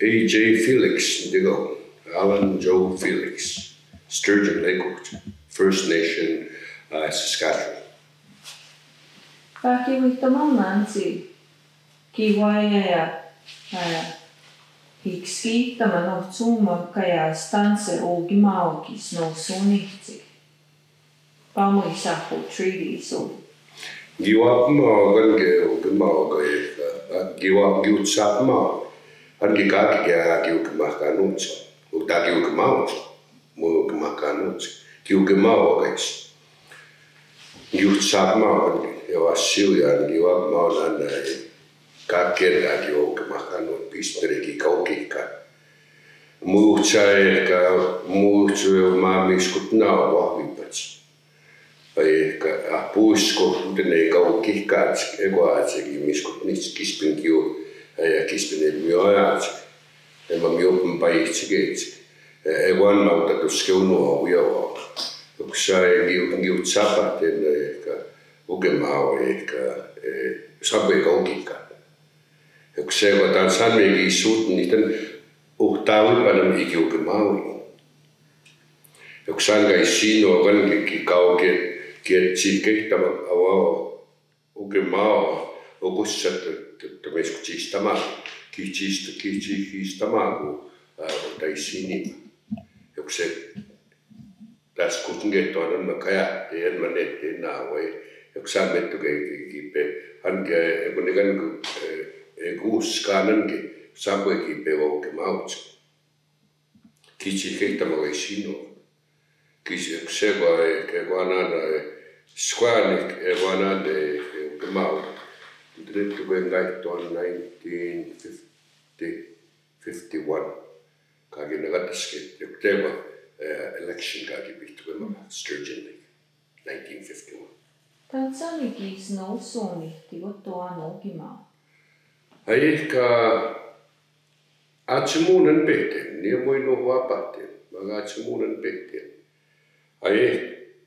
A.J. Felix, digo, Alan Joe Felix, Sturgeon Lakewood, First Nation, uh, Saskatchewan. Paki mom, Nancy, Kiwaia, Hiks kiittämä no tsummakka kaja stanse ougi maokis no sunihti. Pamuisahu treaty sun. Giwa ma valge ougi maokai גיאו גיאו צאפ מא הר גי קא קי גא גיאו קמא קאנוץ ו דא גיאו קמא מו קמא קאנוץ גיאו קמא אוגייס גיאו צאפ מא יו אשיו יא גיאו קמא נא קא קי גא גיאו קמא קאנוץ פיסטרי קי קאוקי קא muutsa ehkä muutsu maailma iskut naa vahvipats chai ka a puisko tene ka o kihkaats e ko atse ki miskut nis kispin kiu ai a kispin e mio atse e ma mio pa itse geits e wan ma ta to skeu no o yo o ksa e giu giu tsapa tene ka o ge ma o e ka e sabe ka o kihka e ksa ko ta san me ki sut ni ten o tawi pa na mi ki o ge ma o e ksa ga sino gan ki ka o ke kia tikehtama awa o ke mao o kussa te mesku tistama ki tista ki tistama ku o tai sini yok se tas kutunge to anan makaya te en manette na we yok sa mettu ke ki pe han ke e kun gan ku e gus kanan ke sa ko ki pe o ke mao ki tikehtama ke sino ki se ko ke ko anana Squanic Evanande Gemau. Drittwin died on 1951. Kagi Nagataski, Yuktema election kagi Bitwima Sturgeon League, 1951. Tanzaniki snow soni, Tivotoa no Gimau. Aika Achimunen Betin, near Wino Wapati, Magachimunen Betin. Aika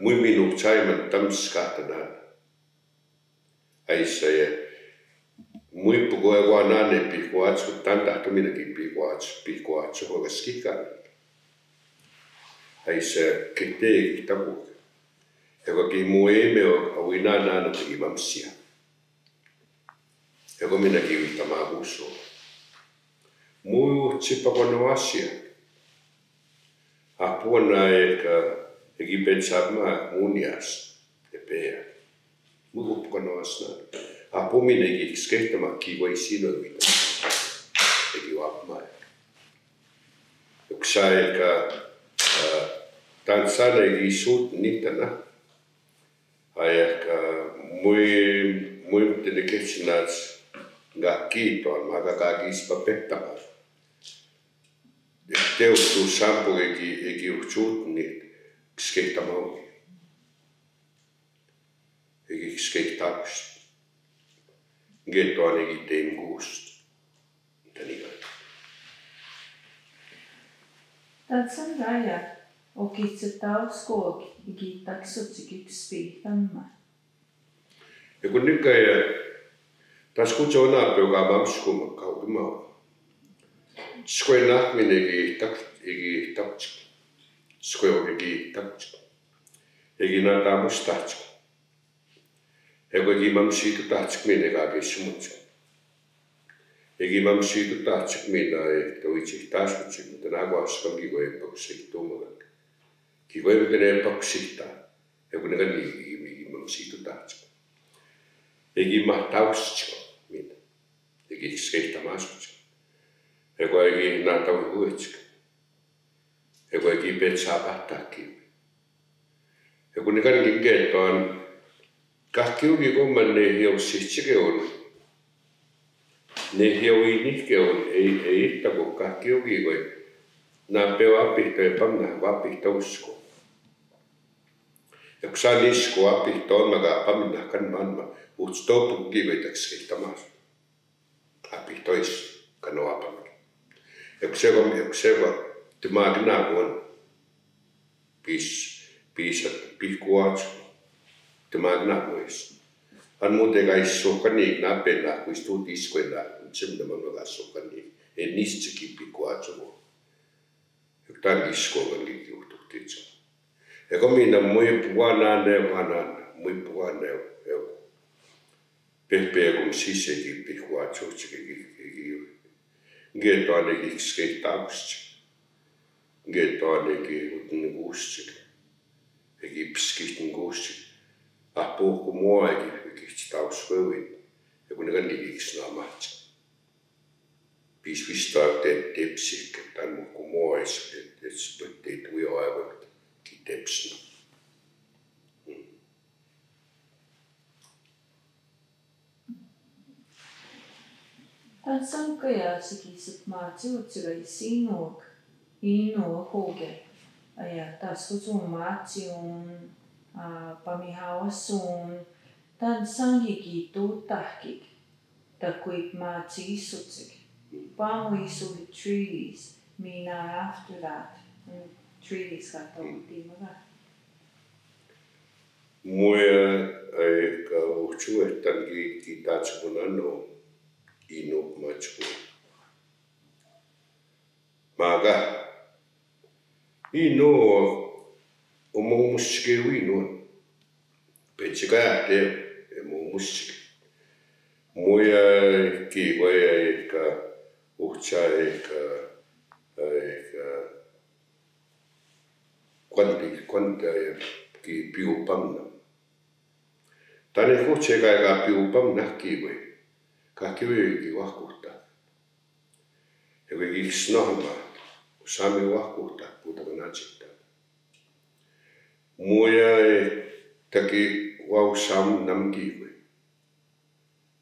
muimi nuk qajmen tëm s'ka të nani. A i se je, mui pugo e gua nane pikuacu, tan tahtu mina ki pikuacu, pikuacu, ko skika. A i se kite i kita pugo. Ego ki muime o awina nana te ki mamsia. Ego mina ki vita maabuso. Mui uhtsi pakono asia. Apua na eka, ka e ki pensama munias e pea. Muku pukano asna. A pomine ki skehtama ki voi. E ki wapmai. Yksi aika tansana ki suut nitana. Ai ehkä mui mui tene ketsinats nga kiitoa maka ka kispa pettama. Teustuu sampo eki eki uhtsuut niin skejta mau. Egi skejtakust. Getto anegi tein kuust. Tän ikä. Tatsan raja o kitse tauskoog i kiitaksut si kikspii tamma. Ja kun nykä ja tas kutsu on apu, joka mamskuma kaukimaa. Skoen nahmine egi tak egi taksk. skoe ki tatsko. E ki na tamus tatsko. E ko ki mam si to tatsko mine ka ki sumutsko. Egi mam siitu tahtsik minna, että uitsi taskutsi, mutta nää vaskan kivo epoksi tuomagan. Kivo ei miten epoksi ta. Ja kun ne kan liigi, egi mam siitu tahtsik. Egi ma taustsi minna. Egi skeita maskutsi. Ja kun egi nää tau huetsik. e ei ki saa tsapa taki. Ja kun ikan kaikki uki kumman ne hiu sitsike on. Ne hiu initke on, ei, ei itta kun kahkiuki koi. Nää peo apihto ei panna, vaan apihto usko. Ja kun saa nisku apihto onnakaan paminna kan uut mutta stopukki koitaksi maas. Apihto is kanoa paminna. Ja kun se on, ja kun se on, Temagrna kon pis pisat pihkuat temagna kois. An muuten kai sokani na pena kuis tu tiskuena sem en nistski pihkuat so. Yhtään iskoa liikiuhtu titsa. Ja minä mui puhana ne vanan, mui puhana ne pehpeä kun sisäkin pihkuat to ane gi skate taps ge to ane gi utne gust gi pskit gust a poco moagi ki taus føvit ja kun ne kan ligiks naamat piis vista te tepsik tan mu ku mois et ino hoge aya ta suzum matium a pamihawa sun tan sangi ki tu tahkik. Ta kuit mati sutsik pamu isu treaties. Mina after that. Mm, treaties kato timaga Muia e ka uchu e tangi ki tatskuna no Maga. O mo muske inu. Petsika te e mo muske. Muja ki koe ei ka uhtsa ei ka ei ka kwanti kwanta ki piu pamna. Tane kutse kai ka piu pamna kiwe. Ka kiwe ki wahkuhta. Ja kui ki snohma, kun atsita. Muja ei taki wau sam nam kiwe.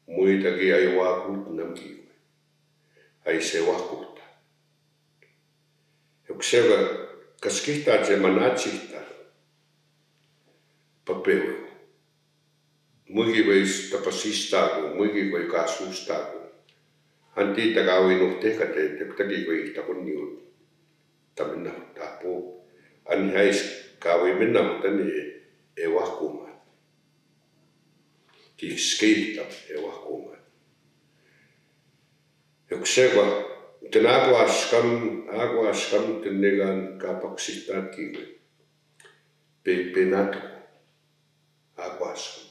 Mui taki ai wahkut nam kiwe. Ai se wahkuhta. Ja kun se manatsihtaa, papeu. Muigi või tapasistagu, muigi või kasustagu. Han tiita kaui nuh tehka teet, että tagi kui ihta kun taminna tapu an hais kawi minna mutta ni e wakuma ki skeita e wahkuma ykseva ten aguaskam aguaskam ten negan kapaksitati pe penato ki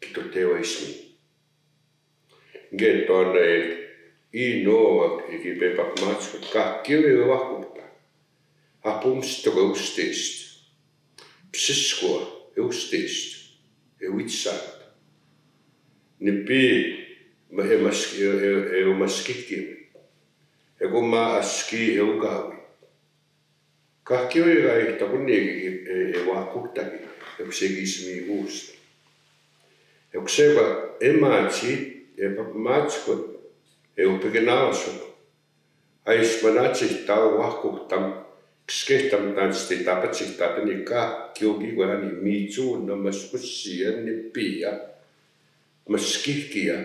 kito teo ismi get on e i no ki pe pak matsu ka kiwi wakuma apostrou-os texto. Przyszło, eus texto. Eu itchado. Nipi, eu masquitim. Eu goma aski eu gawi. Kaikki eu kai Eu ei eu kuttakin, Eu sekin mii muusta. eu sepa eu epä matskut, ei eu pekin alasun. Ais mä natsi tau vahkuhtam Kishkehtam tansi tapa chihtatani ka kyogi guarani michu na maskushia ni pia maskihkia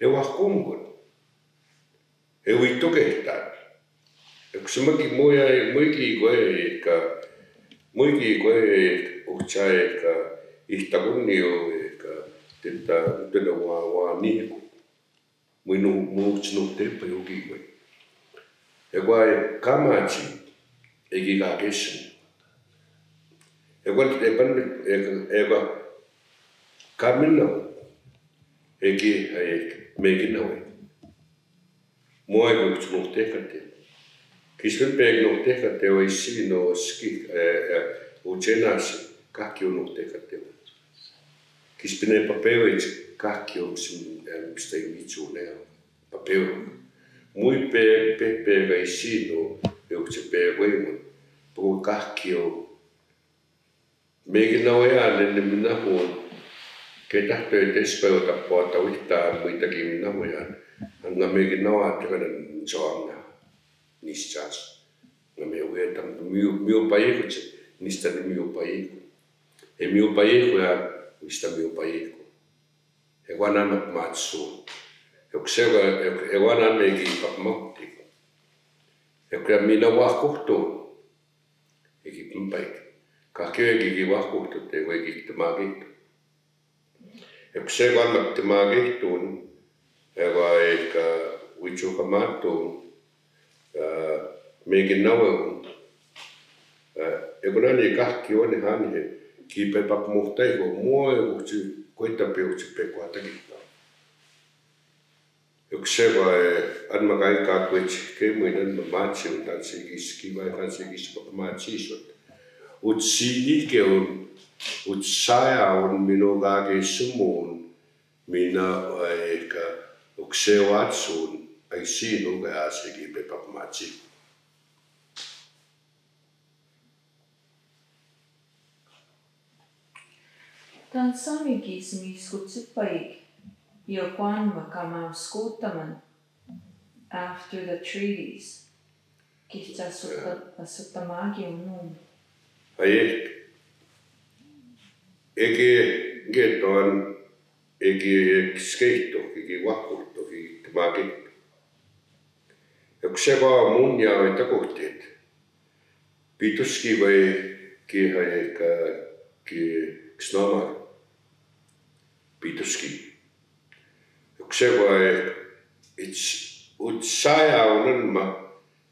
eu akungun. Eu itokehtan. Eu kusumaki moia moiki goe ka moiki goe ukchae ka ihtagunni o ka tenta tena wa wa ni muito no tempo eu digo é igual camachi 얘기가 계신 에관 에반 에가 카밀로 얘기 메기나웨 모아고 주목돼 같대 기술 배경으로 돼 같대 왜 시기노 시기 에 우체나시 какие он те хотел. Киспине папеович, какие он сим мстаим ичуне папеов. Мой пе пе пе гайсино eu te pego, hein, mano? Provocar que eu. Meio que não é me na rua. Quem tá tendo esse pelo da porta, o está, muito aqui, na rua. Anda é meio que não há, tem é que jogar na. Nistaas. Na minha rua, tá meu, meu pai, nista é no meu pai. E meu pai, é, está meu pai. É guanana matsu. Eu que sei, eu guanana meio que para e kia mila wā kohto e ki pimpai ka kia e ki ki wā kohto te wai ki te māgeto. E kuse wāna te māgeto ni e wā e ka wicho ka mātō me ki nawe o e kuna ni ka ki o ni he ki pe papu mohtai ho mō e o ki koita pe o pe kua takiko Yokseva anmakai kakwech ke muinan mamachi undan sigis kiva undan sigis pakmachi sot. Utsini ke un utsaya un minogage sumun mina eka eh, yokseva tsun ai sinu ke asigi pe pakmachi. Tan sami gismi skutsupaik jo kwanma kama skutaman after the treaties. Kihta sutta sutta magi unum. ai ege geton ege skeito ege vakuutto ege temagi ja kun se vaan mun ja että kohteet pituski vai kiha eikä ki snama pituski uksevai its utsajaunan ma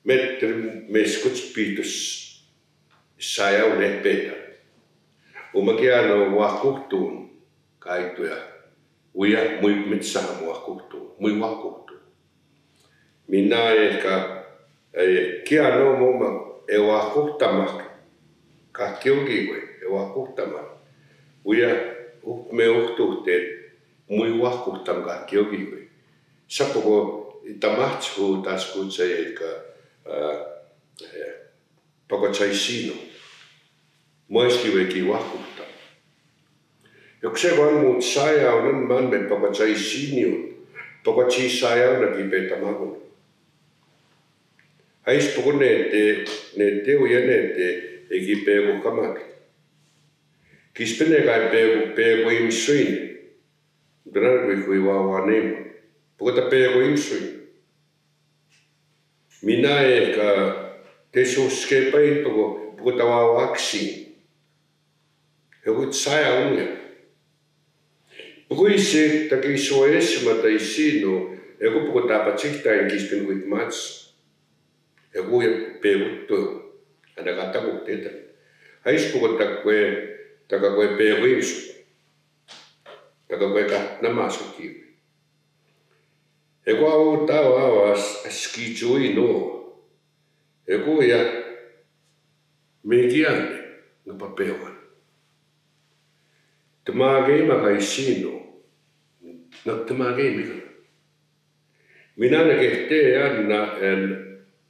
mettrim meskuts piitus sajau nepeta. Umakiano wahkuktuun kaituja uja mui mitsaha muahkuktuun, mui. Minä ehkä kiano muuma e wahkuktamak kahkiukiwe e uja me uhtuhteet muy wahkuk tam ka kyogi hui. Sapo go tamach hu tas ku che ka poko chai sino moiski ve ki wahkuk tam yokse van mut saya on man men poko chai sinio poko chi ki pe tamagun ais poko ne te ne te u ne te e ki pe go kispene kai pego, pego pukota wawa aksiin joku saja unga. Kui se taki so esma ta isino, e ko poko tapa tsihta en kispin kuit mats. E ku ya pevutto, ana kata ku teta. Hais poko ta kwe, taka kwe pevuimsu. Taka kwe ka namasu kiwi. E ku au tau au skichui no. E ku ya me kiane ngapa pewan. Temage maka isino. No temage mika. Minä ne kehtii anna en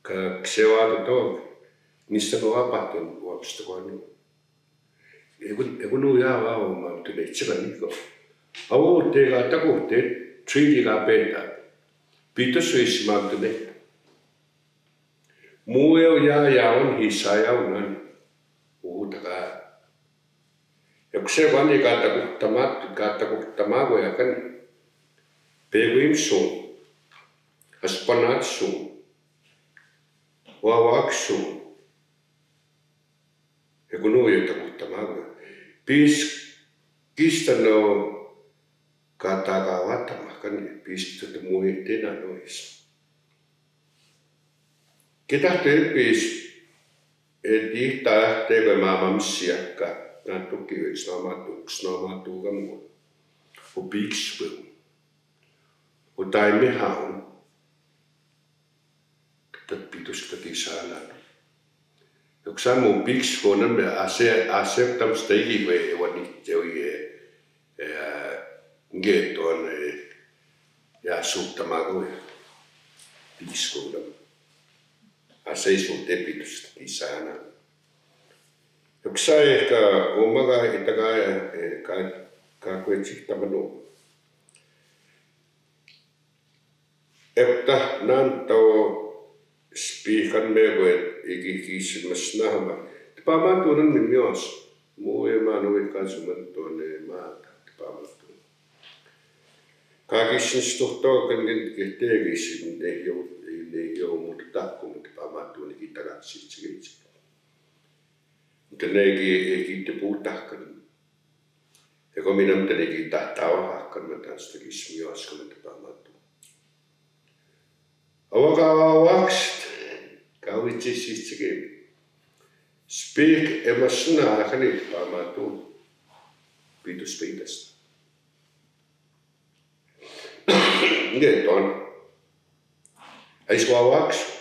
ka ksewaata toog. Mistä ko vapahtun vuopista ko anu. Eku nu jaa vau ma tuli itsega niko. Avu teega tagu te triidiga peta. Pitos suissi ma tuli. Muu jau jaa jaa on hissa jau nan. Uutakaa. Ja kun se vani kaata kuhtamat, kaata kuhtamago ja kan pegu imsu, aspanatsu, wawaksu, ja kun nuujata kuhtamago. Piis kistano kaata ka vatama kan piis katakavatamahkan niin pistet muihtina nois. Ketä tyyppis tihta lähtee mamamsiakka tämän tuks, namatuks namatuuka muu. O pikspil. O taimi haun. Ketä pitusta kisalan. Joksa muu pikspil on me ase ase tämmöstä ikiveivä niitä ojee gettoon niin jää suhtamaan kuin piskuilla. Mä seisun tepitystä isänä. sai ehkä omaga itaga kai kai kuin että Että tuo spiikan mewe ikikiisimäs nahma. Tämä on minun myös. Muu ei maa nuvikkaan tuonne maata. Tapaamaan. Mä tunnen iki takatsi tsikitsi. Mutta ne ei ei kiitte puutahkan. Ja kun minä mutta ne kiittää tauhahkan mä tästä kismios kun tipa mä Awakawakst kawitsi sitsige. Speak emasna kanit pamatu. Pitu speedest. Nyt on. Aí o óxido.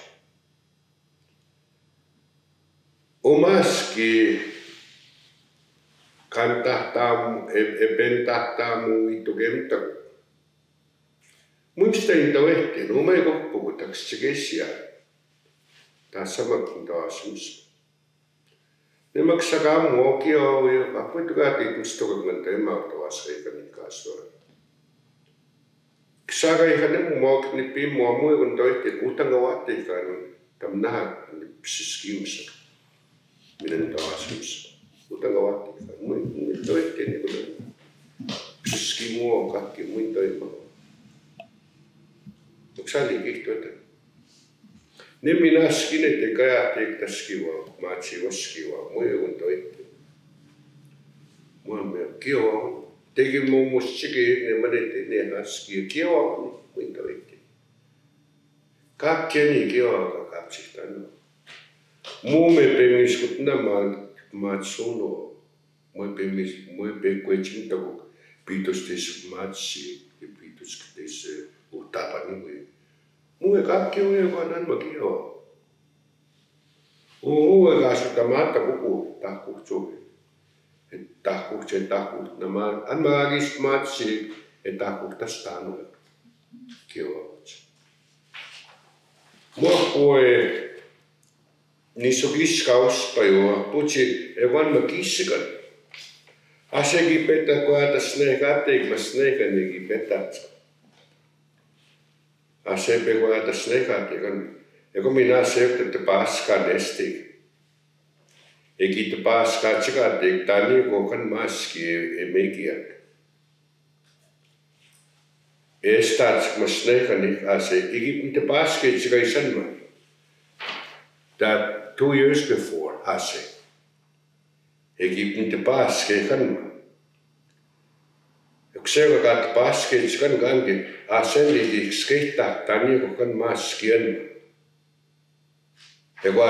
O maski cantahtamu, epentahtamu, itukemta. Muista então ehti, no me kokku, kun taksi kesiä. Tässä makin taas. Ne maksakaa muokio, ja kapuitukaa tietysti, kun mä teemme autoa seipänin kanssa. Ksaka iha ne muak ni pi mua mui kun toitte kutanga vaatte iha no tam naha ni psiskimsa. Minen taasimsa. Kutanga vaatte iha mui mui toitte ni kutanga. Psiski on kaikki mui niin Oksali että Ne minä skinete kajat eikta skivaa, maatsi oskiva, mui kun toitte. Mua meidän kioa. Tegi mumus chiki ne manete ne haski kiwa ni kuinka vete. Kakkia ni kiwa ka kapsik tano. Mume pemis kutna ma matsuno. Mue pemis mue pe kuechinta buk. Pitos tes matsi ke pitos tes utapa nungue. Mue kakkia ue kanan ma kiwa. Uue kasu kamata kuku tahkuh tsuhe. Et tahku se tahku. Nämä an maagis matsi et tahku tästä anu. Kiva. Mua puhe niissä on kiskauspa jo. Putsi ei vanha kiskan. Asekin petä, kun ajata sneikä, etteikö mä sneikä niinkin petä a se pe wa ta sneka te kan e ko mina se te te paska Eki tapa skachika dek tani kokan mas ki emekiak. Estats masnekanik ase Egypten the basket situation that two years before ase Egypten the basket kan Ykseva kat basket kan gangi ase ni di skita tani kokan mas kian. Ewa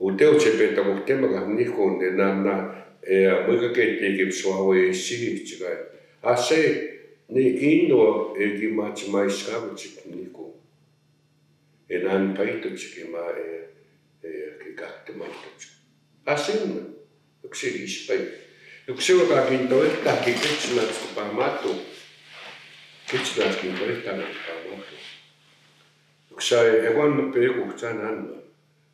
u teotsepetamo temaga nihkonde nanna ja mõigagi tegib suava Eesti lihtsalt. aga see, nii innu ei ma, ma ei saavutanud nagu. enam paituski ma kahtlemata. aga see on üks viis päeva. üks sõnaga kindla võtabki kitsnast pahamatu. kitsnast kindla võtabki pahamatu. üks kolmapäev, kui ta on andnud.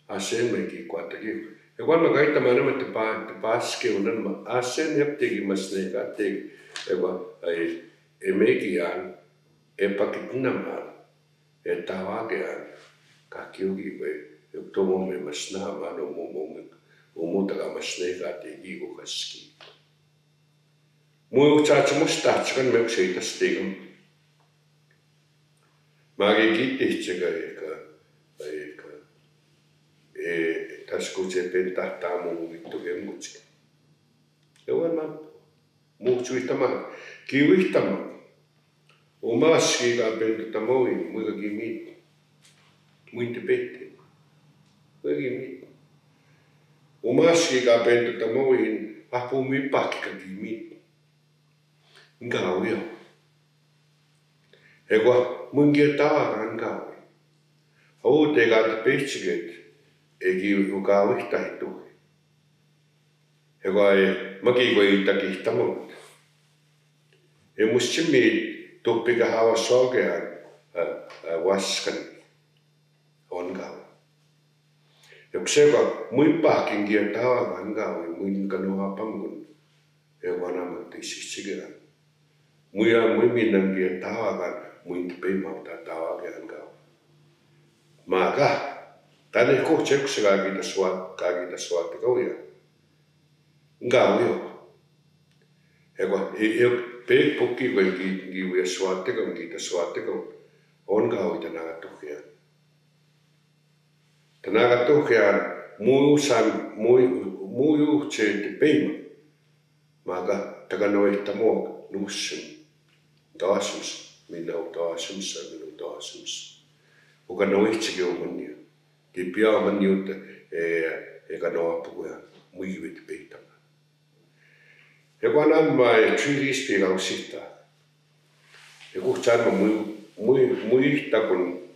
asemai ki kua taki. E mana ma kaita ma nama te paa, te paa sike o nana ma asem hep teki mas nei ka teki. E kua, ai, e meki an, e paki tina ma an, e tau ake an, ka kiu ki vai, e kuto mo me mas ma no mo mo me, o mo taka ka teki o ka sike. Mui uchacha mo stachakan me kusei ta stegam. Maa ki tehche ka e, Escuché tähtää muu vittu vielä muutsi. Joo, mä muutsi yhtämään. Kiu yhtämään. Oma siikaa pentettä moi, muikakin mitään. Muinte pehti. Muikakin mitään. Oma siikaa pentettä moi, vahvuu mii pakkikakin mitään. Minkä lauja? Eikö, mun kieltä aaran kauan. Hautekaa, että pitsiket. ei uka ustahitu ego ai maki go itakihtamu emuschimi topika hawa soge a waskan onga yoksega muipa kingia tawa anga muin kanoha pangun ego nama tisichigira muia muiminangia tawa gan muin tepe mau tatawa ge anga maka Tänne ei kohta yksi kaikille suolta, kaikille suolta, kun on. Nga ei jo. Eikö, peipukki kuin kiivuja suolta, kun kiitä suolta, kun on kauhe tänään tuhkia. Tänään tuhkia on muu saan, muu juhtse, että peima. Mä aika takan oikta muu nussin. Taasimus, minä olen taasimus, minä olen taasimus. Kuka noitsikin on mennyt. Pia moni ute eikä no apuja muivit peittämään. Ja kun anna ei tyylisti lausita. Ja kun saamme muista kun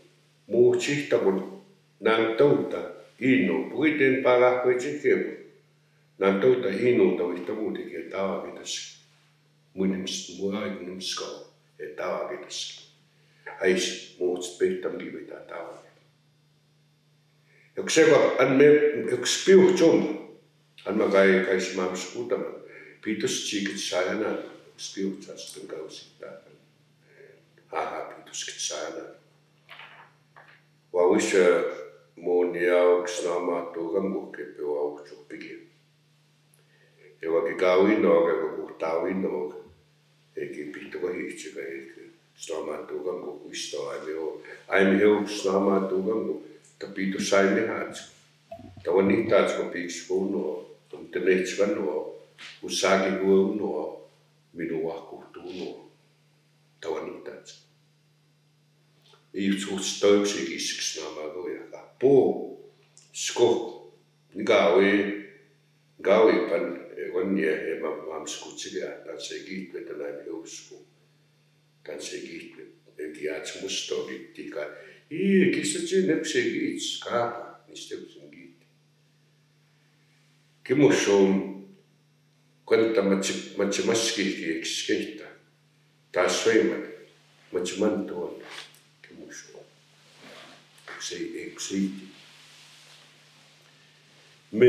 muu sihta kun näin touta innu. Puhuitin päällä kuin tsekevu. Näin touta innu tavista muutenkin taavitas. Muinims muu aikunimskau. Että taavitaskin ais muut peitam livita ja kui seekord on meil üks piuk tšund, on ma että ei, ka ei saa mis kuulda, piitus tšiigid sajana, üks piuk tšast on ka uus tahan. Aha, piitus kit sajana. Vauis muun ja üks äh, naama tuugam kuhkib että auksuh pigi. Ja vaikka kauin nooga, kun kuhtauin nooga, eikä piittu ka hiitsikä, eikä. Snaamaa tuugam kuhkista, aimi heo, aimi heo, snaamaa tuugam kuhkista. Snāmātūgam ko ta pito sai me hats ta wani tats ko pix ko no tum te ne tsva no usagi ko no minu wa ko tu no ta wani tats i tu stoi se ki snāmā go ya ka. Po sko ngawe ngawe pan e wani e ma mam skutsi ga ta se ki te na me o sko. Kanske gitt en giat musto gitti ka i kissa tsi nepse gitt ska niste usen gitt kimushum kwanta machi machi maski ki ekskeita ta swema machi manto kimushum se ekseiti me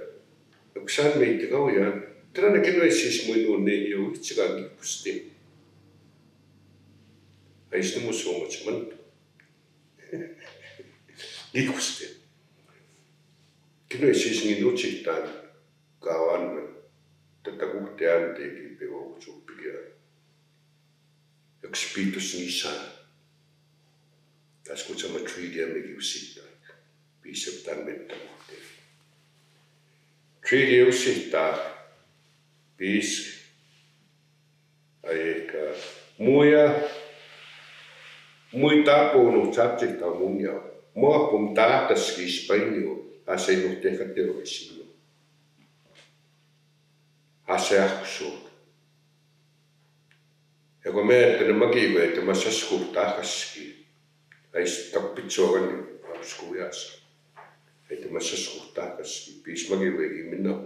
oksan meitä kauja. Tänäkin olisi siis minun ne jo itsekaan kipusti. Ai sitten mun suomat man. Kipusti. Kyllä siis niin utsittain kauan tätä kuhtia anteekin pevo suppikia. Yksi piitos niissä. Tässä kun sama triidia mekin sitten. Piisep tämän mettä Figliu sittää. aí, cara, muia, Muita puhunut no mun ja mua kun tahtaski Spanjuu. Asennut tehdä terveisiä. Aseaksuun. Ja que mietin, me veitin, mas saskuun tahkaski. que a tappitsuokan, pichorando, a jäsen. Mä se suhtaakas piismagi vegi minna.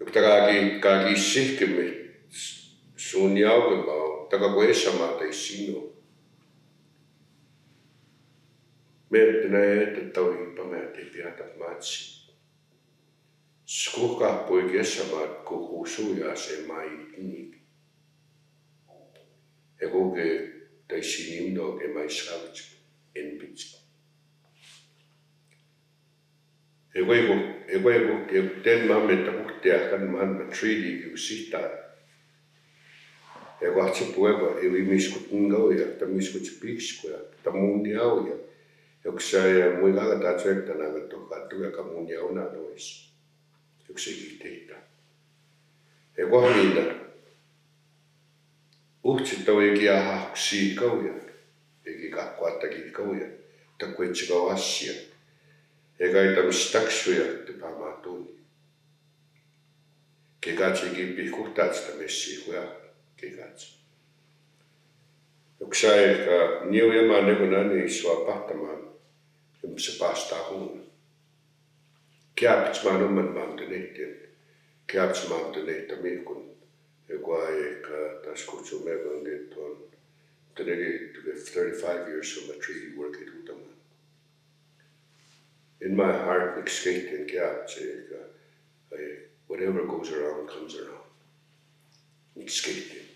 Jokta kaagi kaagi sihkemi sun yaugama taga ko esama tai sino Mertena että tau i pamea te piata matsi. Skuka poiki esama kuku suja se mai inik. E koke tai sinimno e mai Ewe ko ewe ko ke ten ma me ta kuhtia kan man ma treaty ki usita. E vahtsi puego ewe miskut ngau ja ta miskut piksku ja ta muuni au ja. Yksi ja e mui kaga ta tsekta na ka toka tu ja ka muuni au na nois. Yksi ki teitä. E kohmiina. Uhtsit tau eki aha ksii kauja. Eki kakkuatta kiit kauja. Ta kuitsi kau asia. ega ita mstaksu ya te pamatuni. Ke gatsi ki pihkuhtats ta messi huya, ke gatsi. Yksa ka niu yama nego nani iswa pahtamaan, yum se paasta huun. Ke apits maan umman maan te nehtien, ke apits maan te nehtä mihkun. Yku aie ka taas kutsu mevangit on, tenegi 35 years of a tree work in my heart, like skate and cat, say, whatever goes around comes around. It's skating.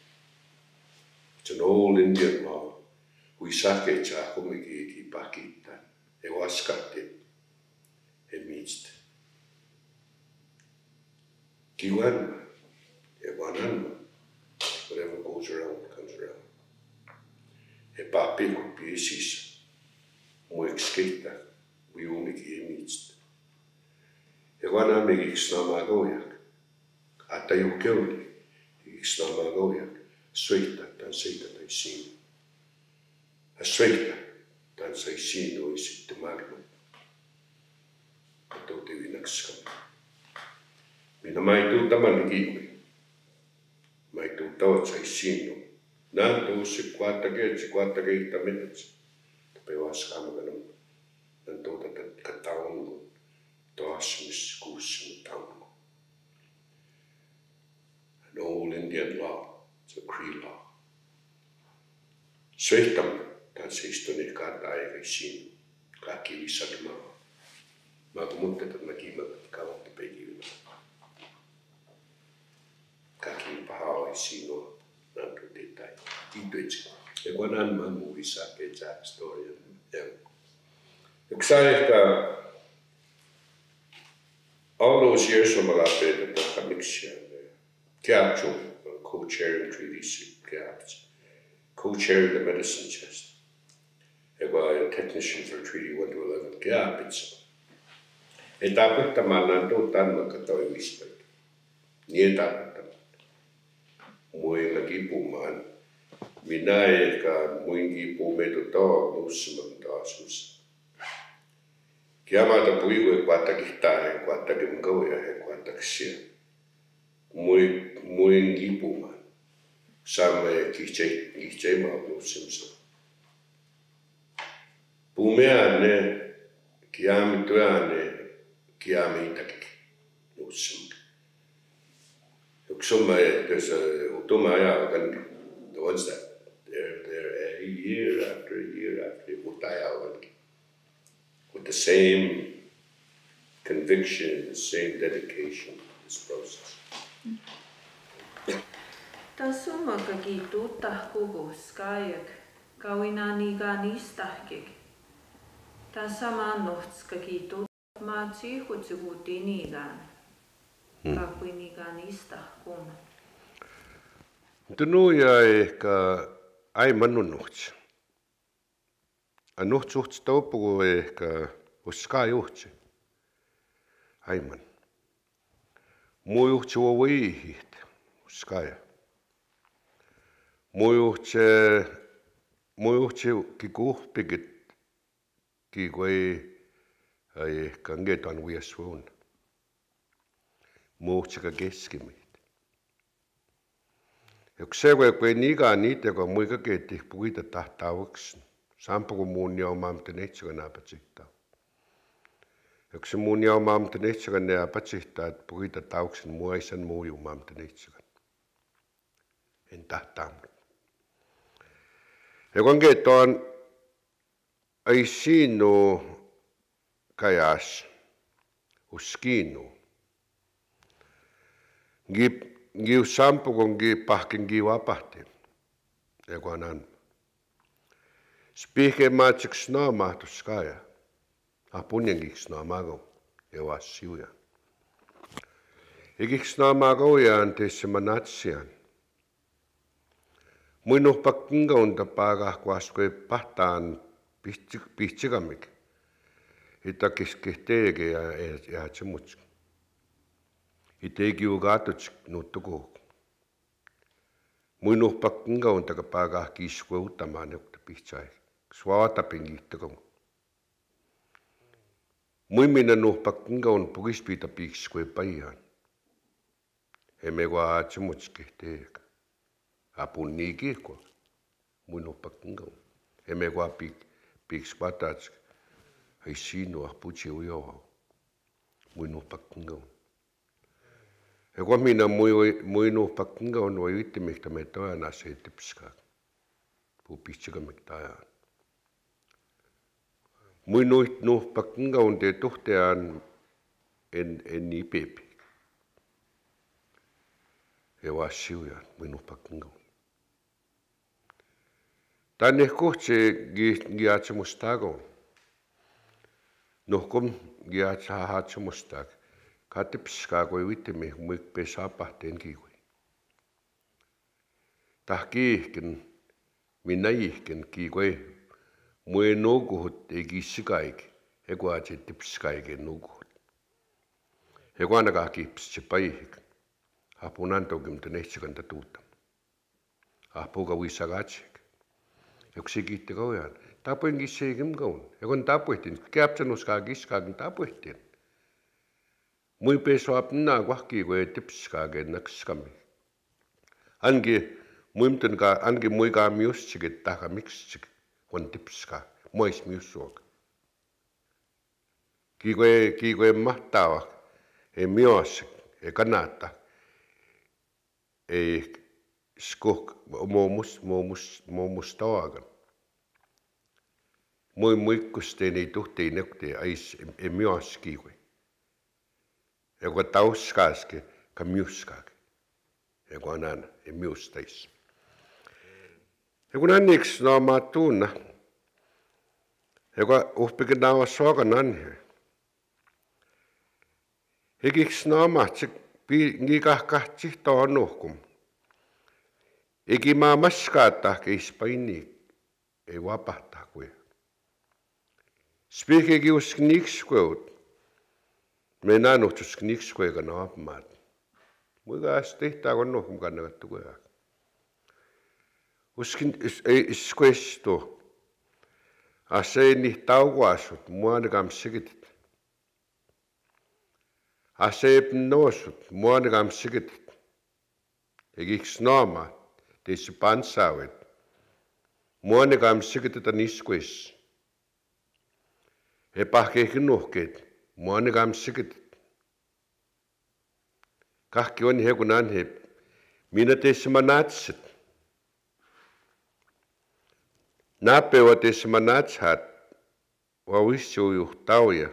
It's an old Indian law. We sake chakumiki was Ewaskate. It means Kiwanma. Ewananma. Whatever goes around comes around. E papi kupisis. Mu ekskeittak. o homem que remiste. Ewana me iksnamagoyak, atayukeuni, iksnamagoyak, sveita tan seita tai sin. A sveita tan sai sin o isitte magnum. Atau te vinakskam. Minä maituu tämän kiikui. Maituu tavat sai sinu. Nantuu se kuatta keitsi, kuatta keittä menetsi. Tapeu askaan kanamma toda ka taungu, toasmis kusmi taungu. An old Indian law, it's a Cree law. Svehtam, tämän seistoni kata ei sin, kaikki lisät maa. Mä kumutta, että mä kiimä, kautta pekivillä. Kaikki paha oli sinua, nantu teitä. Kiitos. Ja kun annan muu isä, petsää historian, ja 그사니까 all those years from Malapit, Gyapchuk, co-chairing treaties, Gyapch, co-chairing the medicine chest. and by a technician for Treaty 1 to 11, Gyapitsa. E dapat tamanan do tan makatawi wispet. Nie dapat taman. Mui lagi puman, minae ka muingi pume to dog, nusimang dasus. kiamata puigo e kwata kitara e kwata ke mkawea e kwata kisia mui mui ngipu ma sama e kichei kichei ma no simsa pumea ne kiami tuea ne kiami itakki no simsa Somma, there's a Utumaya, the ones that they're there year after year after Utaya, with the same conviction, the same dedication to this process. Ta summa kagi tuttah kugu skajek, kauina niga nistahkik. Ta sama nohts kagi tuttah ma tsihu tsuguti nigan, hmm. kakui niga nistahkum. Tunu ja ehkä ai mannun nohtsi. A nohts suhts taupugu ehkä uskaa juhtsi. Aiman. Muu juhtsi on viihit. Uskaa mujuhtse mujuhtse ki kuhpigit ki koi ai kange tan viessuun mujuhtse ka keskimit yksi se kun kui niga niitä kun muika keetti puita tahtauks sampo kun muun ja omaa mutta neitsi kun naapatsihtaa yksi muun ja omaa mutta neitsi kun naapatsihtaa että puita tauksen muaisan muu jumaa mutta neitsi kun en tahtam. Ja kun tuon ei sinu kajas uskinu. Gi gi sampu kun gi pahkin gi vapahti. Ja kun an. Спихе мачик шно матушкая. А пунян их шно магу. Ева шивя. Игих шно магу яан тесиманатсиан. Муйнух паккинга унтапаагах куаскуи пахтаан пичиг пичигамик. Ита кискихтееге яачимуч. Итегиугаатуч нуттугуук. Муйнух паккинга унтакапаагах кишкуи утамаанукта пичаик. swawata pingitagong muimina no pakkinga on pugispi tapiks kwe paihan. Emegwa achimuch kehtek apuniki ko muino pakkinga emegwa pik piks patach aisino apuchi uyo muino pakkinga Ego mina muino pakkinga on oitimehtametoja na se tipska. Pupitsiga mehtajan. Mui noit no pakken gaun de tohte an en en i baby. Jeg var syv ja, mui no pakken gaun. Dan jeg går til giat til mustago. Nohkom gi til hat til mustag. Katipskago i vitte me mui pesapahteen ken tahkiihkin, minna ihkin kiikoi muenoguhut egisigaik eguaje tipskaige nuguhut. Eguanaga kipsi paihik. Apunantogim tenehtsikanta tuutam. Apuga uisagatsik. Yuksikihti kaujan. Tapuin kisseigim kaun. Ekon tapuhtin. Kiapsanus kaagiskaakin tapuhtin. Mui peso apnaa kuahkiiko ja tipskaage nakskami. Anki muimten ka, anki muikaa miustsik, et taha mikstsik. On tips ka mois miussuok. Kiikoe kiikoe mahtawa e miosik e kanata e skuk momus momus momus tawagan mui muikkusteni tuhti nukti ais e mioski kui. Ja kun tauskaski, ka miuskaki. Ja kun anan e miustais. Ja kun anniks no ma tunna, ja kun uhpikin naava soakan anhe. Ekiks no mahtsi, nii kahkahti toon nuhkum. Eki maa maskaata keispaini, ei vapahtaa kuin. Spike gius knikskweut. Me nanuhtus knikskweega naapmaat. Muiga tehtaa on nohkum kannagattu kuja. Uskin iskuistu. Eh, Aseini tauguasut, muanikam-sigit. Aseipnuusut, muanikam-sigit. Igiksnooma, tiisi pansaavit. Muanikam-sigit ta niskuis. Epahkehkinuhkit, muanikam-sigit. Kahki on hekunanhip, minä tiisi manaatsit. naappewa tesmanaatsat wauissuuyuhtaauja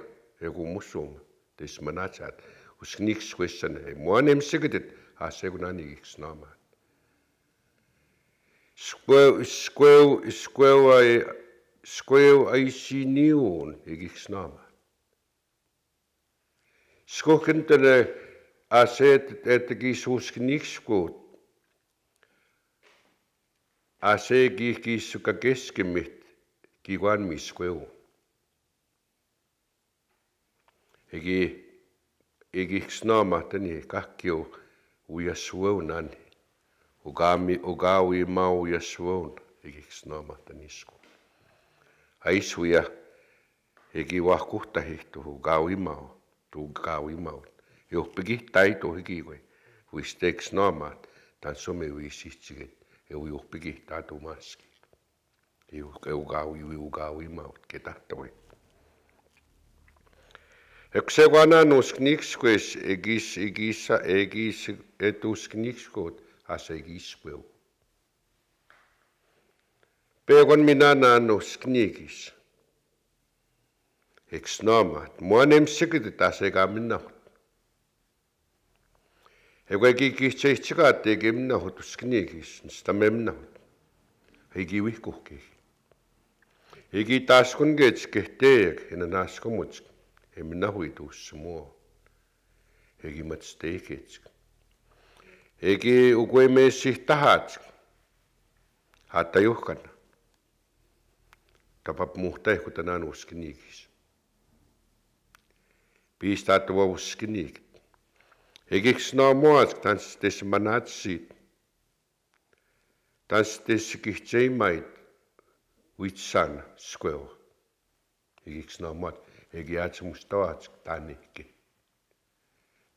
egummussuunga tesmanaatsat usniksuissana muanemsigitit aasegunaanigiksunaamaat squeu squeu squeu ai squeu ai siniun igiksunaamaat skokkentene aaseet ettekiisuuskniksuut A se gi gi suka keskimit gi wan mi squew. Igi igi snama tani kakkiu uja suonan. Ugami ugawi mau ja suon igi snama tani sku. aisuia hiki wahkuhta hihtu hu gauimao tu gauimao jo pigi tai to hiki we we stakes no mat tan some we sichige eu pigihtaa tumaski. Eukaui, eukaui maut, ketahtoi. Eks se vanan usknikskes, egis, egissa, egis, et usknikskot, as egispeu. Peekon minä naan usknikis. Eks naamat, mua nemsikit, et as ega minna эгээгигичэйчигаатиг имнахут ускниигиссис тамэмнахут хигивихкухкиг иги таашкунгээч гэхтээг инанаашкумуч имнахуи дууссмуу хигимацтэйкээч иги угуэмэсихтахаач хатаюхкана тапап мухтайхутанаан ускниигис биистаатуа ускниигт эгэгснормуат танс дэс манаатсит танс дэс гихчэймайт уитсан сквел эгэгснормуат эгиац мустаат танэхки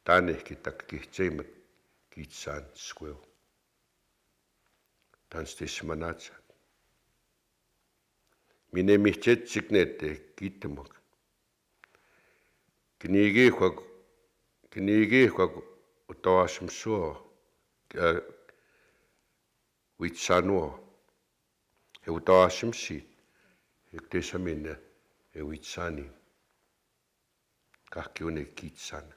танэхки так гихчэймат гитсан сквел танс дэс манаат минэ мичэт сигнэтэ гитэмэг гнигэхэг тнигиихкак утоасмсуо витсануо э хеутоасмсит э иктесаминна эвитсани каркиуне китсана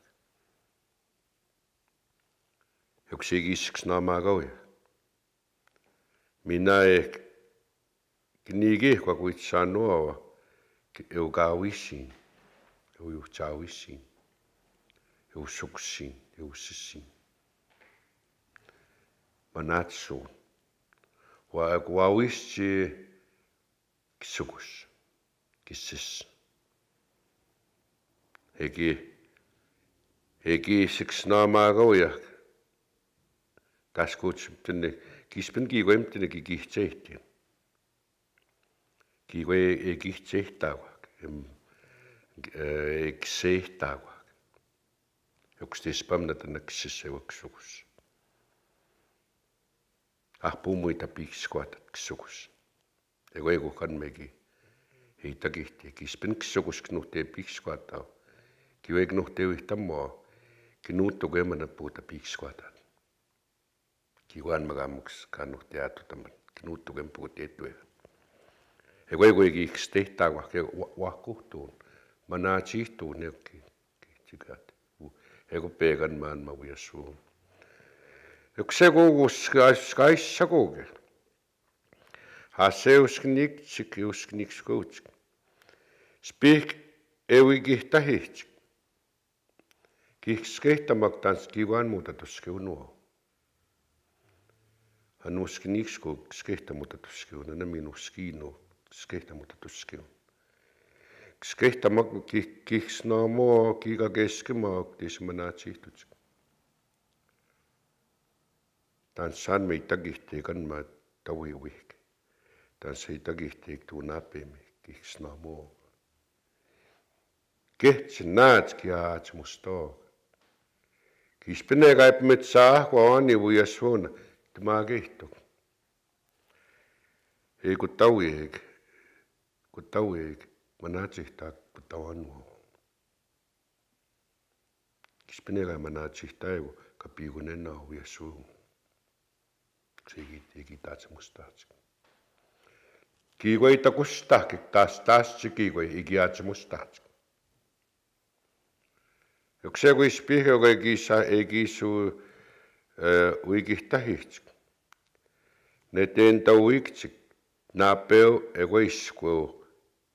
хексигисикснамаагауи минаек книгиихкак витсануо эугаависин эуюхтаависин eusuksin, eusisin. Manatsuun. Wa kuawisti kisukus, kissis. Heki, heki siksi naamaakoja. Tässä kutsun tänne, kispen kiikoim tänne kiihtsehtiin. Kiikoe ei kiihtsehtaa, ei kiihtsehtaa. Tanakssewaksugus ah puumuita piikskuatat ksugus ego ego kanmegi heita kihti kispin ksugus knuhte piikskuataw kiwe knuhte uhtammo kinuuttu kemana puuta piikskuatat kiwan magamuks kannuhte atutaman эгуппеэган маан магуяссуу yksäguuguussa kaissakuuge hasseuskniksik yusknikskuutsik spik euigihtahihtsik kihskehtamaktaans kiuan muutatusskiunuo hanusknikskuuk skehtamutatusskiunana minuskiinuuk skehtamutatusskiun kiunuo han usknik skuks kehta muudatus kiunuo minus kiinu skehtamutatuskin. Skehtamak kihs no mo kiga keskemaak tis mana tsihtut. Tan san meitä kihtiikan mä tawi wihk. Tan seitä kihtiik tuu näpemi kihs no mo. Kehtsi näetski aats mustoo. Kispene käib metsää, kun on niin vujas suuna. Tämä kehtuu. Ei kun tawi eikä kutawi manachihta kutawanwa kispinega manachihtaevo kapigunena huyasu sigi tigi tatsemustaatsi kiigoi takustahki taas taas kiigoi igiatsemustaatsi Yksi kui spihe kui kisa ei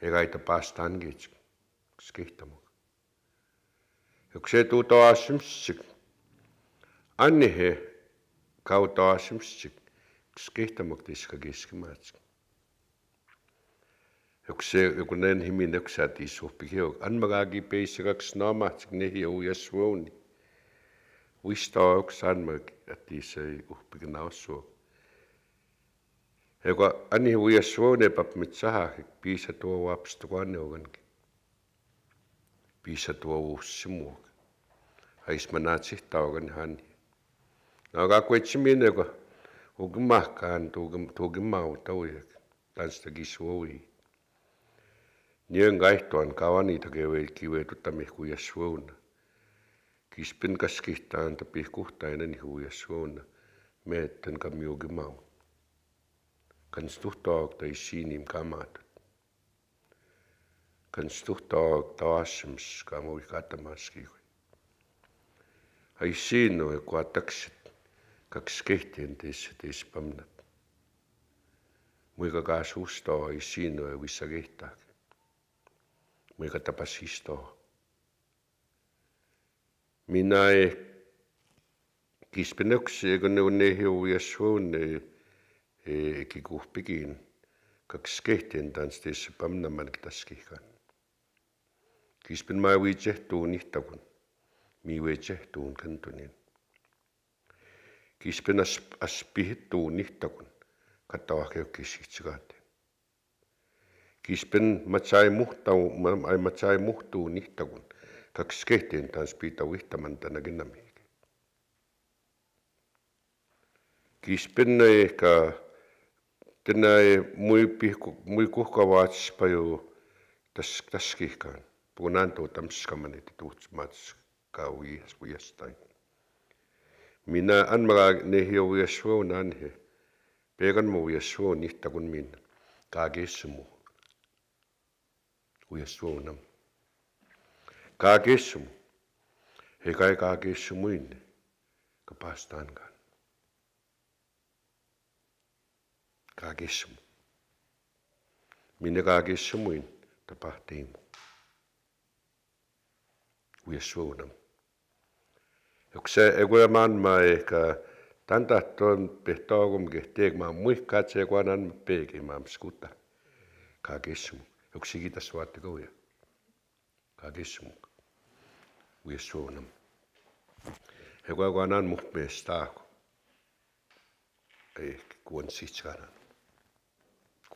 teessä manatsik net, which I see niua. Skehtamak minä teessä manatsik taatski kui vassakam psiskua. Mistuko? Kahki yömäs kihkiä. Skehtamakki kui teessä manatsik teessä manatsik taatski ega ita paastangits skihtamuk. Yksi tuuto asimsik. Annihe kautta asimsik skihtamuk tiska kiskimaatsk. Yksi joku nen himin yksi ati suhpikio. Anmagagi Ego ani uia suone pap mitsaha pisa tua waps tuane oganki. Pisa tua usimuok. Hais manatsi taugan hani. Na ga kwetsimine ko ugmahkan tugim tugimau tauyak. Tans tagi suoi. Nien gaihtoan kawani takewe kiwe tutami kuya suona. Kispin kaskihtaan tapi kuhtainen huya suona. Meetten kamiugimau kan stuhtaag ta isiinim kamatut. Kan stuhtaag taasims ka mui katamaski. Ai siinu e kuatakset kaks kehtien teisse teis pamnat. Mui ka kaas ustaa ai siinu e vissa эгигууппигиин какскейтен данстис памнаманк таскихан киспен маавичэ туунихтагун миуэчэ туун кантунин киспен аспихит туунихтагун каттавахиу кисигчигаате киспен мачай мухтау ай мачай мухтуунихтагун какскейтен танспитауихтаман танагинами киспен наэка Tänä ei mui pihku, mui kuhkavaats paju tas taskihkaan. Puhunan tuo tamskaman, että tuhtsmats kaui uiastain. Minä anmara ne hio uiasvuon anhe. Pegan mu uiasvuon nihta kun minä. Kaagessumu. Uiasvuonam. Kaagessumu. He kai kaagessumuin. Kapastaankaan. kagismu. Minä kagismuin tapahtiimu. Uisuunam. Yksi ekuja manma ehkä tän tahtoon pehtoogum kehteeg ma muikkaat se kuanan peegi ma skutta. Kagismu. Yksi kiitos vaatti kuja. Kagismu. Uisuunam. Ekuja kuanan muhmeestaako. Ehkä kuon sitskanan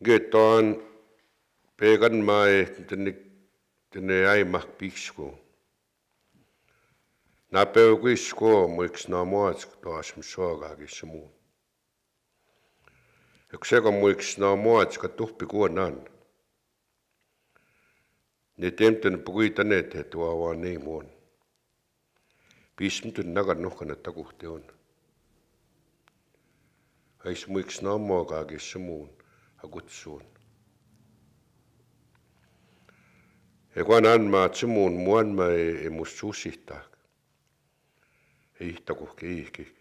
asum sa mumussigun ui egomina gagi sumun ui on soatam skamassuak. Kai sua pahtamaan eguanan vis maam tunehtsakan emus sai mehtahkana ei siinu tak sanomuat. Gagi sumun taasumsa. Ah puittu keu sammu ja mui gagi sumun. Yksi se kun mui gagi sumut. Mui kiasuna muu taasumsa. Getaan pegan mai tene tene ai mak piksko. Na peu kisko muiks na moats toasm soga kismu. Yksega muiks na moats ka tuhpi kuonan. Ne temten puguita ne te tuo vaan niin muon. Pismtyn nagan nuhkan takuhti on. Ais muiks na moga kismuun kutsuun. Ja kun anmaa tsimuun muun mä ei musta susihtaa. Ei ihta kuhke ihki.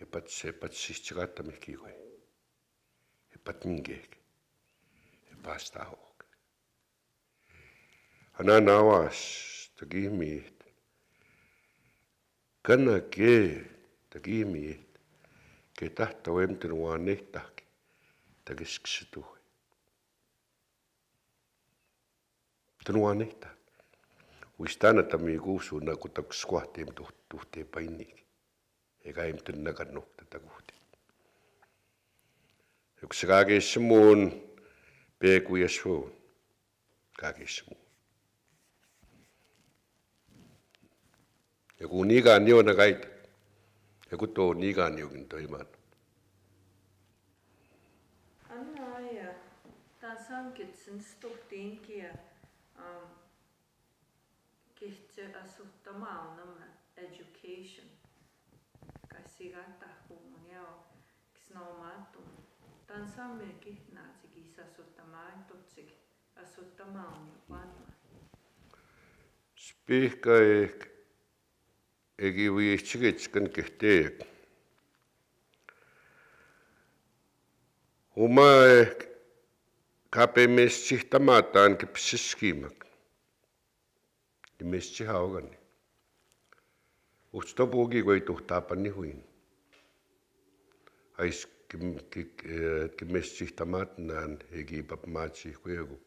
Epat se epat siis tsikata mihki koi. Epat mingeek. Epas tahok. Anan avas ta kihmiit. Kanna kee ta kihmiit. Ke tahta vemten vaan nehtahki тагишкшитух тэнуанэта уистана тамигуусу накутакскуартим тухтуфте пайник эгаим тэннаканнуфта такухти юксагаагиссимуун пекуясуу каагиссимуу эгунига аниона гайт эгутто нига аниогин тоимаан гитсэнстуктиинкия ам кихтэ асуттамаунама education. Касигатахумуниао кисномаату тансамме кихнаати кисасуттамааттутсик асуттамаауни панна спихкаек эгивиичгэчкэн кихтэек умаек капемессихтамаатаан кипсискиимак имесси хаугани устобуги гой тухтаапанни хуин айс кимессихтамаатнаан э, эгипапмаатсихкуягу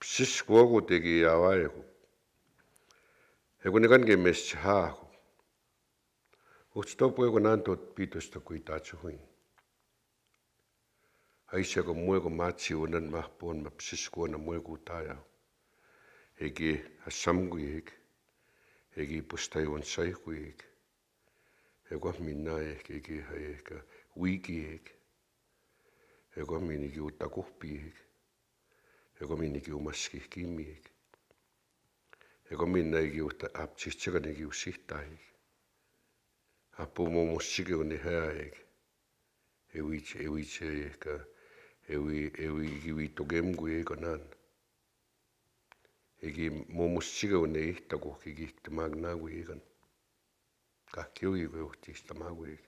псискуогу тегияваягу эгуниган кимесси хаагу устобугу наан тот питостакуи таачхуин aisha ko mue ko machi o nan mah pon map sisko na mue ko taya hegi asam ko hek hegi postai on sai ko hek hego minna hek hegi hek wiki hek hego minni ki utta kohpi hek hego minni ki umaski kimi hek hego minna hegi utta apsihtsega negi usihta hek apu mo mossigi on hea hek Ewitse, ewitse, eka, ewi ewi giwi togem gue konan egi momussiga une ihtagu kigi tamagna gue kan ka kiwi gue uhti tamagu ege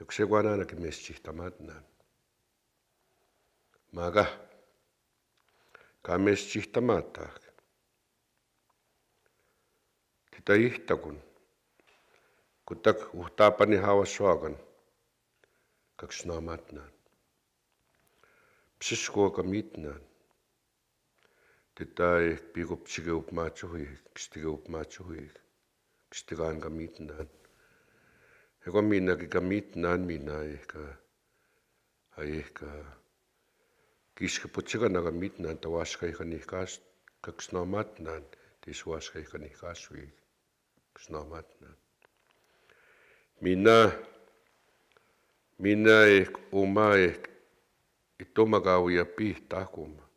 ykse guanana ki meschi tamatna maga ka meschi tamata tita ihtagun. Kutak uhtapani hawassuagan kaksnaamatnaan пшишгуга митнан тэтай бигупчигэ упмаачуи пштигэ упмаачуи пштигаанга митнан эгоминаги гамитнан минаихка аихка кишке пучига нага митнан тавашка иханихкаш каксноматнан тишвашка иханихашви ксноматнан мина минаих умаих mitnaan, ta vaska ehkä niin kas, kaks no matnaan, tis vaska ehkä niin kasvi, kaks no matnaan. Minä, minä ehkä, oma ehkä, ittomakauja pihtahkumma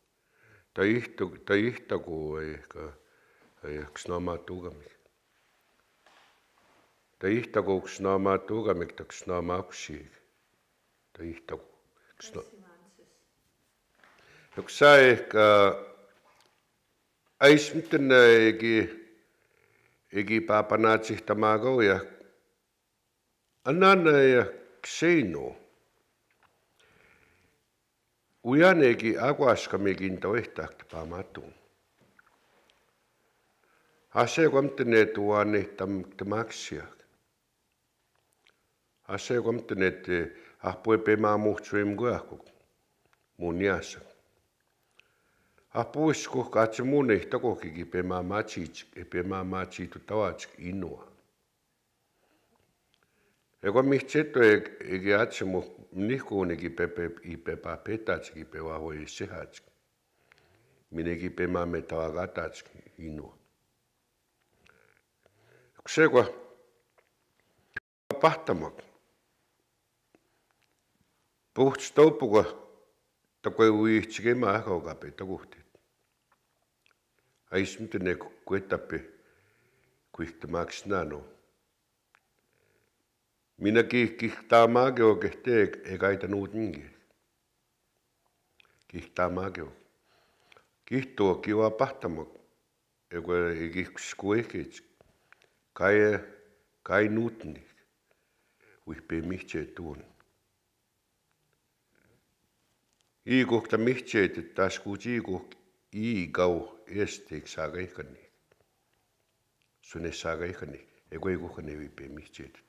ta ihtu, ta ihtagu ehkä, eks nama tugamik. Ta ihtagu eks nama tugamik, ta eks nama aksig. Ta ihtagu. Eks no, eks sa ehkä, ais miten egi, egi paapanaatsi tamago ja annan ja kseinu. akuaska mekin toihtak pamatu. Ase komtene tuane tam tamaksiak. Ase komtene te ahpue pema muhtsuim guaku. Muniasa. Ahpuisku katse mun pema machich, e pema machitu tawats inua. Εγώ μη τσέτο εγιάτσε μου μνήχουν εκεί πέπε η πέπα πέτατς εκεί πέπα εγώ εισέχατς. Μην εκεί πέμα με τα αγάτατς ίνου. Ξέγω πάχτα μου. Πούχτ στόπουγα τα κουεύουίχτσικέ μα έχω καπέ τα κουχτή. Αίσμ την εκκουέταπε κουίχτε μάξινάνο. Minä kiihtaamaa keo kehteek, eikä itä nuutinkin. Kiihtaamaa keo. Kiihtua kiva pahtamak, eikä ikihkus kuihkits. Kai, kai nuutnik. Uihpii mihtsee tuon. Iikuhta mihtseet, että taas kuut iikuh iikau esteeksi saaka ihkanik. Sunne saaka ihkanik, eikä iikuhka neviipii mihtseet.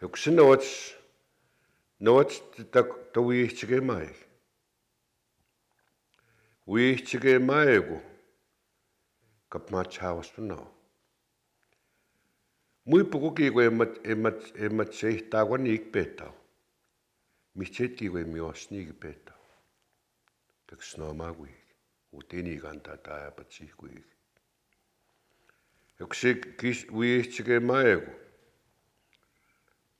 Юксиноотс ноотс так туиичгемай. Уиичгемайгу капмаачаавастунаа. Muy poco que güey mat mat mat se está con ik peta. Mi chet que güey mi osni ik peta. Так снома güey. Утени ганта таа пацих güey. Юксик кис уичгэ маягу.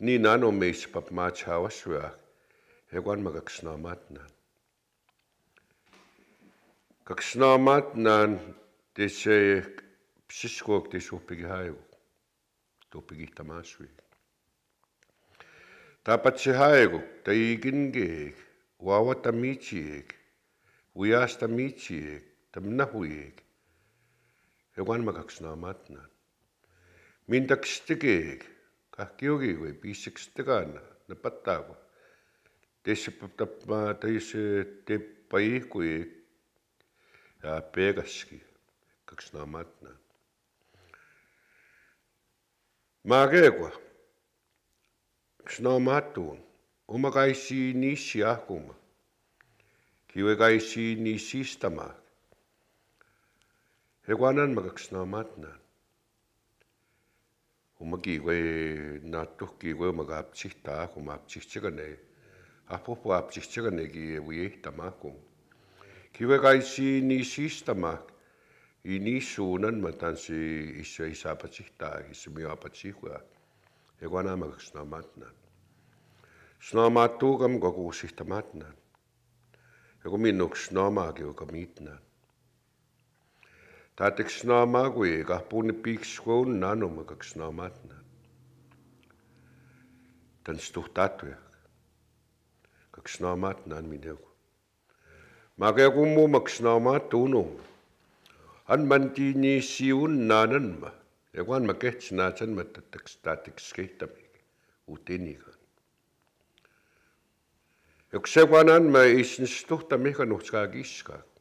ní nano méis pap mát hawasúach he gwan ma gak snámat nan. Gak snámat nan dé sé psiskog dé sopi haiú, Dopi gi tamásví. Tapat sé haigu, ta í gingéig, wawa ta mítíig, ujas ta mítíig, tam nahuíig, he gwan ma gak snámat nan. Min tak stigéig, kahkiugi või piisikstigan, napattagu. Tesse tapma teise teppai kui ja pegaski kaks naamatna. Maagegua. Kaks naamatuun. Oma kaisi niisi ahkuma. Kiwe kaisi niisistama. Hekuanan ma kaks naamatna. Uma kiwe naatuh kiwe ma kaapsihta ahkuma apsihtigane. Ahpuhpu apsihtigane ki wiihtama ahkuma. Kiwe kaisi niisistama. ini suunan ma tansi issa isapatihta issa miapatihua ja kuna ma kas namatna snamatu kam kogu sihta matna ja kui minuks snamagi ka mitna Taateks snama kui kah puuni piiks kuun nanu ma kaks namatna Tan stuhtatuja kaks namatna on minegu Ma käy kummumaks naamatu unum anman tiini siun naanan ma ja kun ma kehtsin naatsan mõteteks taatiks kehtamegi uutiniga. Üks see kun on ma isnis tuhta mikä nuhtsaa kiska. Muippu kun ma ehkä mas näihki üks no matuun. Muippu kun ma kihtasuun. Muippu keu.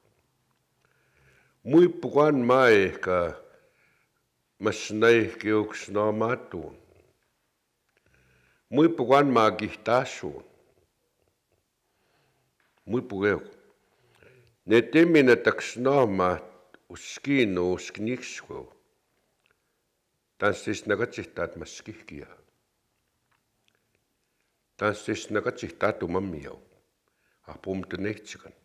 Ne temminetaks naamat uskinu uskniksku. Tanssis nagatsihtaat maskihkia. Tanssis nagatsihtaatu mammiau. Apumtu netsikan. Tänä ne te anhimtani inis inisiun nik ne teuvista vitsi hui. Yksi seisens tuhtamihkan maa. Muja ehkä Mui mama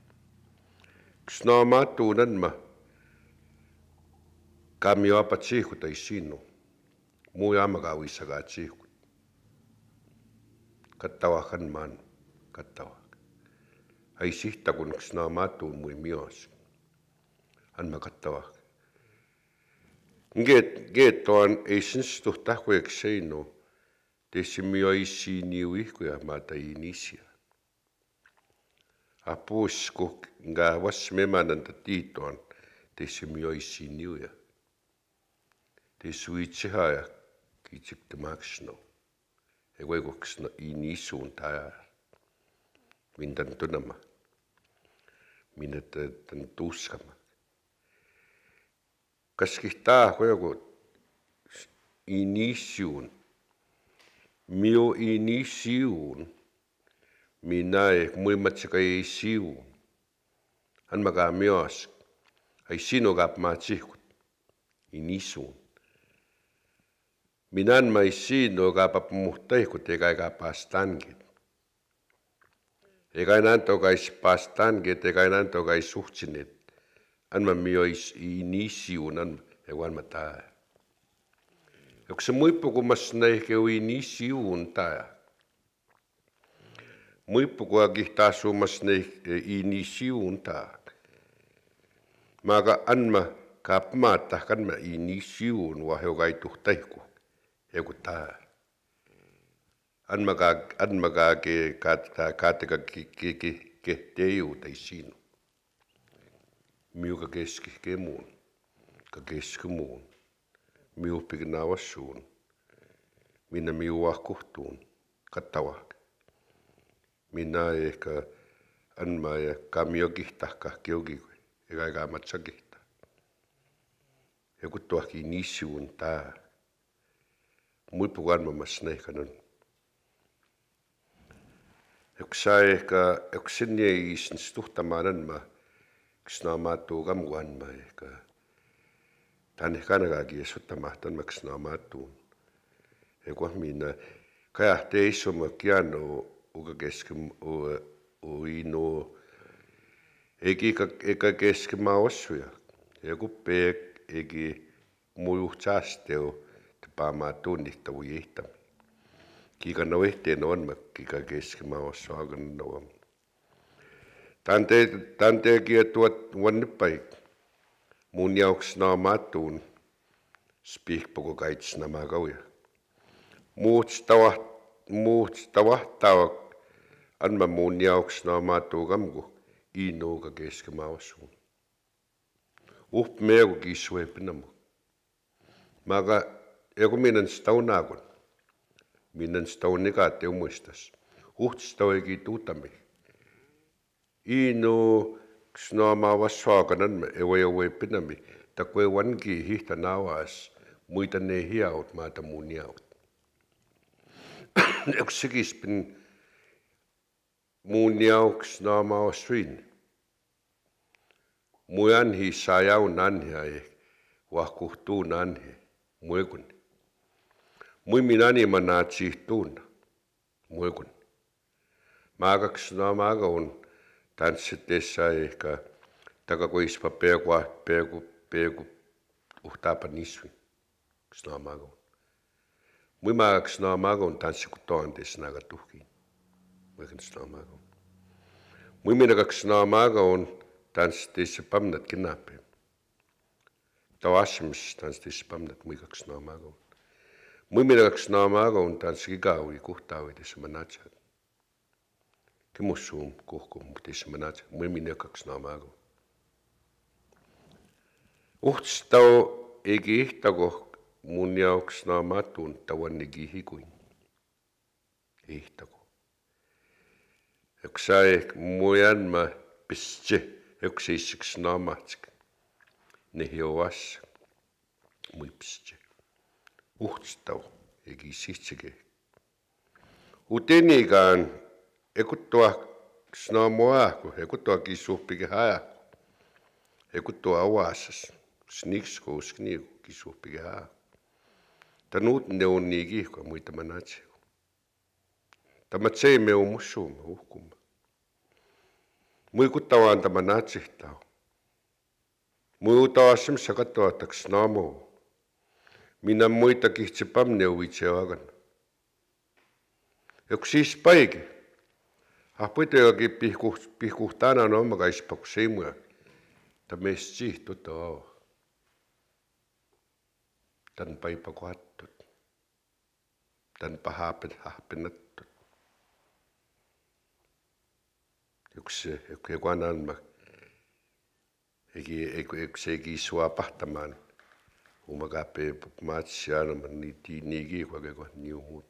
Ks naamatu nan ma kam jo apa tsihu tai sinu. Muu ama ka wisa ka tsihu. Kattawahan man kattawa ai sihta kun ksna matu mui mios. An ma kattava. Ngeet, ngeet on ei sinstu tahkueks seinu. Tessi mio isi niu ihkuja maata i nisia. A puusku nga was memananta tiitoon. Tessi mio isi niuja. Tessi uitsihaja kiitsikti maksno. Ja kuikuks no i nisuun tää. Mindan tunnama minä tämän tuskama. Kas kihtaa joku inisiun, mio inisiun, minä ei muimatsika ei siun. Hän makaa myös, ai sinukaap maa tsihkut, inisuun. Minä en mai sinukaap muhtaihkut eikä eikä päästänkin. Ega enam togais pastan get ega enam togais suhtsinit. An ma mio is inisiun an ewan mata. Yok se muipu ku mas naike u inisiun ta. muipu kua kihtaa suomas ne inisiuuntaak. Maaka anma kaapmaat tahkanma inisiuun vahjokai tuhtaiku. Joku taa. Anma kaa, anma kaa ke kaattaa kaataka ke ke ke ke teiu tai sinu. Miuka keski ke muun. Ka keski muun. Miu pikinaa vassuun. Minä miu vahkuhtuun. Kattavaa. Minä ehkä anma ja kamio kihtahka kiuki, eikä eikä matsa kihta. Ja kun tuohki niisuun tää, muipukan mä sneikanun Yksaiga yksinne isin stuhtamanan ma ksnaamaatuugam guan ma eka. Tan kanagagi suttamahtan ma ksnaamaatuun. Eko minna kaya teiso ma kiano uga keskem u ino egi ka eka keskema ossuja. Eko peek egi mujuhtsasteo te paama tunnihtavu jihtami. Kiga no ehteen on ma kiga keskimaos saagan no. Tante tante kia tuot vannipaik. Mun jauks naamatuun spihpoku kaits nämä kauja. Muut tavat muut tavahtava anma mun jauks naamatu kamku inuuga keskimaosuun. Up meegu kissuepinamu. Maga joku minä staunaagun minän stauniga te muistas. Uhtstauegi tuutami. Inu ksnaama vassaaganan me ewe ewe pinami. Ta kwe wanki hihta nawas muita ne hiaut maata mun jaut. Yksikin pin mun jauks naama ossuin. Mujan hi sajau nanhia e wahkuhtuu nanhe muekun. Mui minani mana tsihtun. Muekun. Maagaks no maaga on tanssitessa ehkä takakoispa peegu peegu peegu uhtaapa nisvi. Sna maaga on. Mui maagaks no maaga on tanssiku toantes naga tuhki. Muekun sna maaga on. Mui minakaks no maaga on tanssitessa pamnat kinnape. Tawasimis tanssitessa pamnat muikaks no maaga on. Muimirakaks naamaga on tanski gawi kuhtawi des manachat. Kimusum kuhkum des manachat. Muimirakaks naamaga. Uhtstau egi ihtago mun jaoks naamatun tawannigi hikuin. Ihtago. Üks aeg mujan ma pistse üks iseks naamatsik. Nihi ovas. Mui pistse uhtstav egi sitsige. Utenigaan ekuttua snaamoaku, ekuttua kisuhpike hajaku. Ekuttua avasas, sniksko skniu kisuhpike hajaku. Ta nuut ne on nii kihka muita mä tseime on mussuuma uhkuma. Muikuttavaan tämä natsihtaa. Muutaassim sakattuataks naamoa. Minä muita kihtsi pamneuvitse agan. Yksi siis paigi. Ahpuiteoki pihku pihku tänään oma kaispak seimuja. Ta meist sihtu tao. Tän paipa kuhattut. Tän pahapet hahpenattut. Yksi yksi kuanan ma. Egi yksi egi sua pahtamaan. Umagape matsiana ni ti nigi kwa ke ko ni umut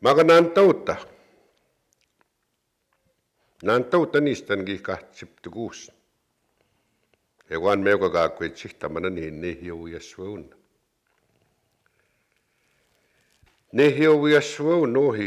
maga nan tauta. Nan tauta nistan gi ka chiptu kus e wan me ko ga ko chihta mana ni ne hiu yaswun ne hiu yaswun no hi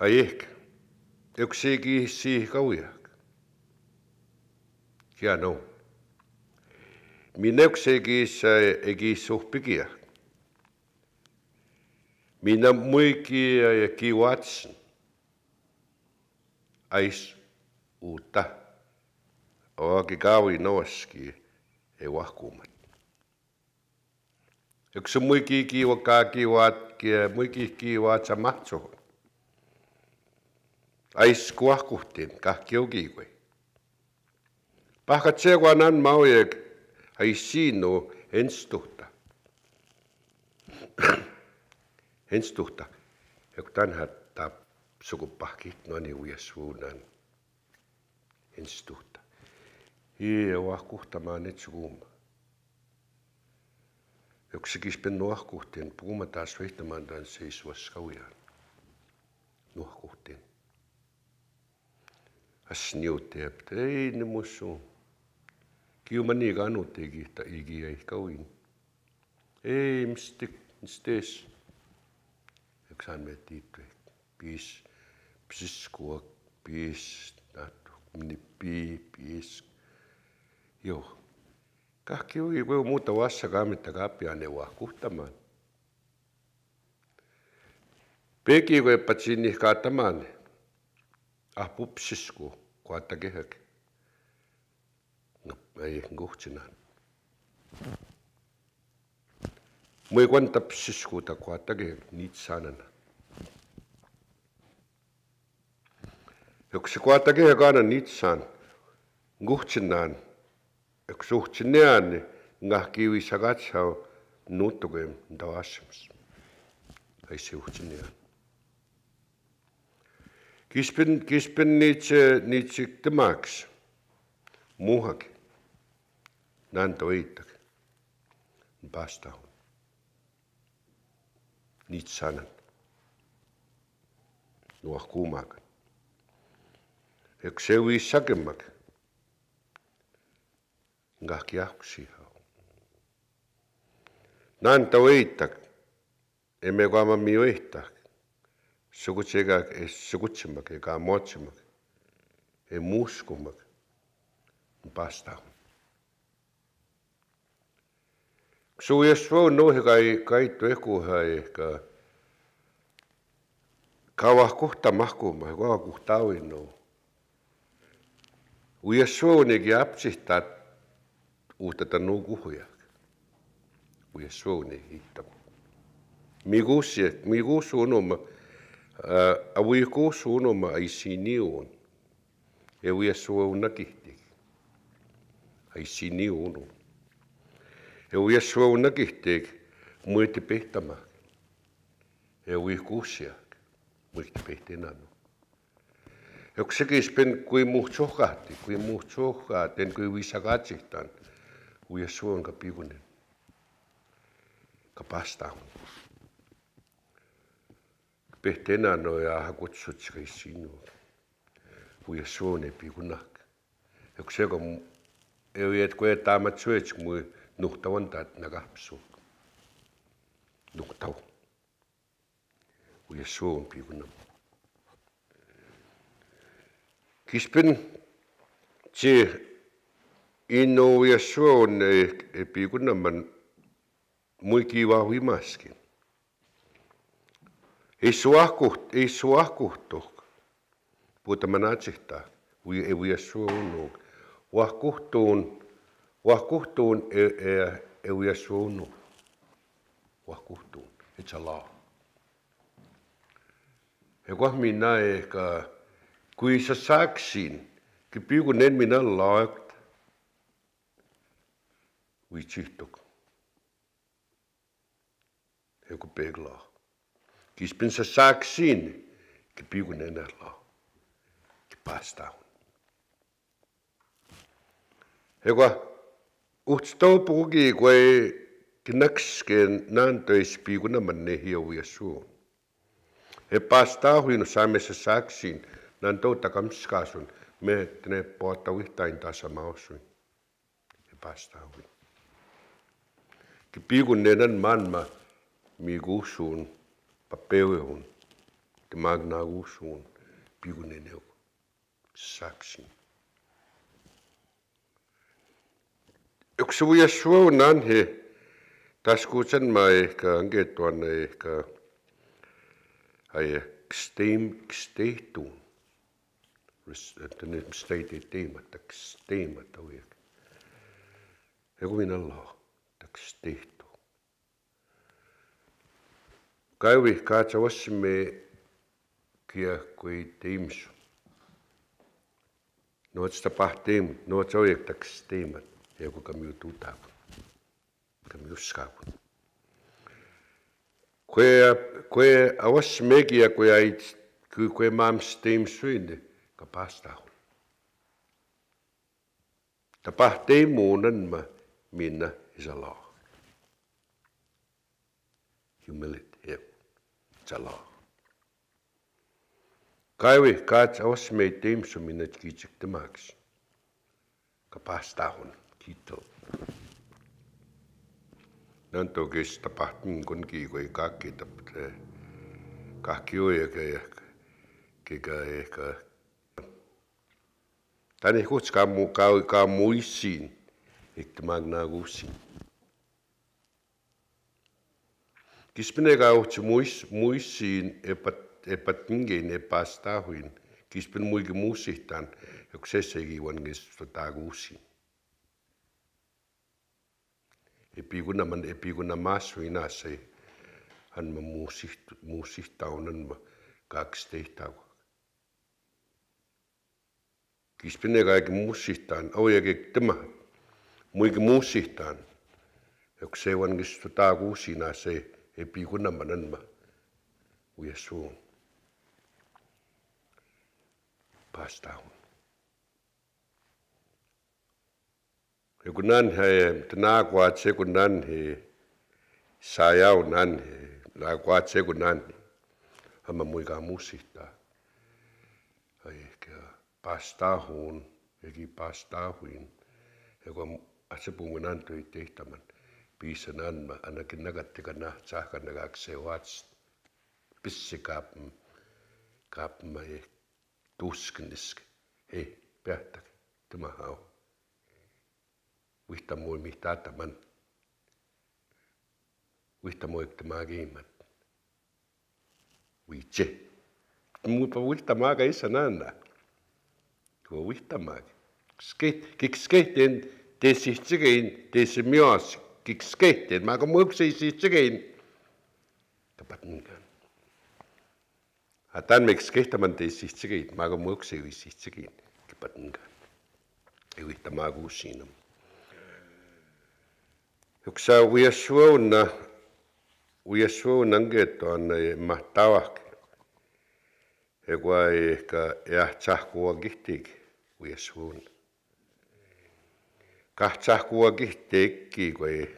kiwe ka patsi patsi ni kata ma ke kuta ka musita. Tani kanma. Tani kanma kiwe patsi ni kata ma mukke te piwe ta misu. Tani kanma. Ai ehkä. Yksi si kauja. Kiano. No minäks egis egis suhpigia. Minä muiki ja kiwatsin. ais uutta oaki kaui noski e wahkumat. Yksi muiki kiwa kaakiwaat kia muiki kiwa sa matso. aiskuahkuhtin kahkiugiwe. Pahkatseguanan maojek aisino enstuhta. enstuhta, joku tänhättää sukupahkit noni uudessuunan. Enstuhta. Hiiwa kuhtamaan et sukuuma. Yksikin pennuahkuhtin puhumataan suihtamaan tämän siis vaskaujaan. Nuhkuhtin. As niuteep, ei ne musu. Kiuma nii kanut ei kihta igi ei kauin. Ei, mistik, mistes. Yksään me tiittu, piis, psiskua, piis, natu, mini pii, piis. Joo. Kahki ui voi muuta vassa kaamitta kaapia neuvoa kuhtamaan. Peki voi patsinni kaatamaan. апупсиску куатагехак аингухчинан муигуантапсиску та куатагехак нитсаанана yksikwaatagehakaana nitsaan nguhtsinaan yksuhtsinneaanni ngahkiivisagaatsaau nuuttugeem tavaassimus aisiuhtsinneaan Kispin, kispin niitse, niitse temaks. Muuhak. Nanto eitak. Basta. Niit sanan. Nuah kuumak. Yksi sewi sakemak ngahki ahkusi. Nanta uitak, emme kaama mi uitak, sukutsega, sukutsemak, ega motsemak, ei muskumak, basta. Su jesvo nohi kai kaitu ekuhai ka kawa kohta mahkuma, kawa kohta auinno. Ujesvo negi apsihtat uuteta nuukuhuja. Uja suuni hitta. Migusi, migusu unoma, awi ko suno ma ai sinion e wi so una kihti ai siniono e wi so una kihti muiti pehtama e wi kusia na no e ko seki spen kui muhtsohkahti kui muhtsohkahten kui visakatsihtan wi so on kapikunen kapastaan Pehtena ja sig sinu. Uja suon e pigunak. Jok se ko eu et ko et taamat suets mu nuhtavan tat nagapsu. Nuhtau. Uja suon pigunak. Kispin se innovatsioon e piikunnaman mui kiva huimaskin. Ei suahkuht, e, e, ei suahkuhtu. Puhuta mä natsihta. Ei suunnu. Vahkuhtuun. Vahkuhtuun ei suunnu. Vahkuhtuun. Et sä laa. Ja kun minä ehkä, kun sä saaksin, kun piukun en minä laakta. Vitsihtuk. Joku. Ja kun minä ehkä, kui sa saaksin, kun piikunen minä laakt, ui tsihtuk. Joku peglaa. Kispin sa saaksin, kun piikunen laa. Päästään. Joku uhtstoo puhuki, kun ei knaksken nääntöis piikuna manne hiuja suun. He päästään huinu saamessa saaksin, nään touta kamskaasun, me tene pohta uhtain tasa Babeuun, Gmagnarusun, Bigunenev, Saksin. Yksi vuosi suun anhe, taskuutsen mä ehkä anketuan ehkä, ai ksteim, ksteituun. Tänne steitit tiimatta, ksteimatta uiak. Joku minä loh, tak steiht. Kai vihkaa kia kui tiimsu. Nuots tapahtiim, noita ojektaks tiimat, joku kamiu tutaapu, kamiu skaapu. Kue, kue awasmegia, kue ait, kue kue maams tiimsuinde, ka paastahun. Tapahtii muunan ma minna isalaa. Humility. залоо. Гайви гац авс мэй дэм суминэт гизэгдэм аа гэж. Капастахун кито. Нанто гэж тапатн гүнгийгүй гакки таптлээ. Гаккио ягэ гэгээ Таны хүч гам гам муйсин иктмагнагуусин. Kispene ka uhtsi muis muisin epat epat mingin epastahuin. Kispen muigi muusihtan. Joku sessegi vanges tota gusin. epiguna man epiguna masuina se han ma muusih muusihtaun ma kaks tehtau. Kispene kaikki muusihtaan, oujake tema, muikin muusihtaan. Joku se on kis tota kuusina se Epi pi kuna manan ma u yesu pas taun he kunan he tana kwa che kunan he saya unan he la kwa che kunan ama mui ga musita ai ke pas taun e ki pas taun he ko asepungunan tei tehtaman. Ja ase pungun antoi tehtämän, piisa nanma, ainakin nagattika naht sahkan nagaksee vats, pissi kaapma, kaapma ei tuskenisk, ei, peahtakin, tämä hau wihta moi mi tata man. Wihta moi te ma giman wiche mu pa wihta ma ga isa nanda ko wihta ma skate kik skate en te sihtsegein te se mios kik skate ma ko mu se sihtsegein kapat ngan Atan me skate man te sihtsegein ma ko mu se sihtsegein kapat ngan ei wihta ma ku sinam Yuksa uiasuuna, uiasuuna ngeetoana mahtavak. Ekwa ehkä jahtsahkua kihtik uiasuuna. Kahtsahkua kihtikki, kun kispin tapsuku tapuhtiin. Ai wa hiuke tuhtai kun ekwa ja ja patsihtainen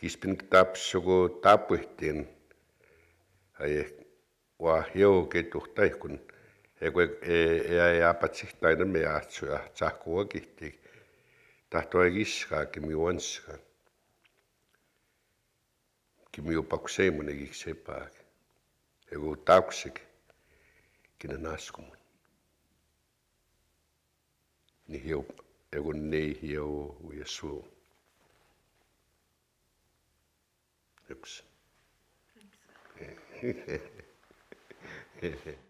киспинг таапсугу тааппуттин ае ва хио ке тухтайкун эгвэ э, э, э, э яапатсихтайна меаатсуа тааккуа киттиг тахтуагисгаа кимиуансгаа кимиупаксэймуна гиксепааг эгу тааксик кинанаскумун ни хио эгун ней хио уясуу Thanks.